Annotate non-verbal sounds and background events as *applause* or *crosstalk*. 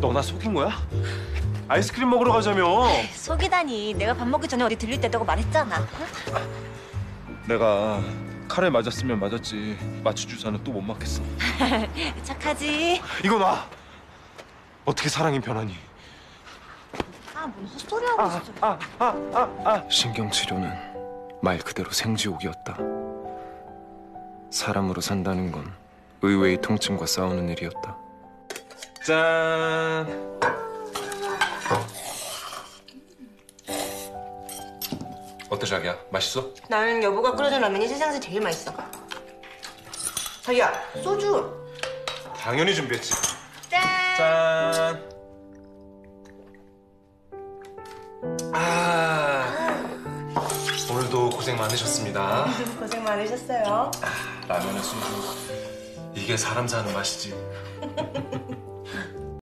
너 나 속인 거야? 아이스크림 먹으러 가자며. 속이다니. 내가 밥 먹기 전에 어디 들릴 때다고 말했잖아. 내가 칼에 맞았으면 맞았지. 마취 주사는 또 못 맞겠어. *laughs* 착하지. 이거 놔. 어떻게 사랑이 변하니? 아, 뭔 헛소리 하고 있어. 신경 치료는 말 그대로 생지옥이었다. 사람으로 산다는 건 의외의 통증과 싸우는 일이었다. 짠. 어때 자기야? 맛있어? 나는 여보가 끓여준 라면이 세상에서 제일 맛있어. 자기야, 소주. 당연히 준비했지. 짠. 짠. 아 오늘도 고생 많으셨습니다. *laughs* 고생 많으셨어요. 라면에 소주 이게 사람 사는 맛이지. *laughs*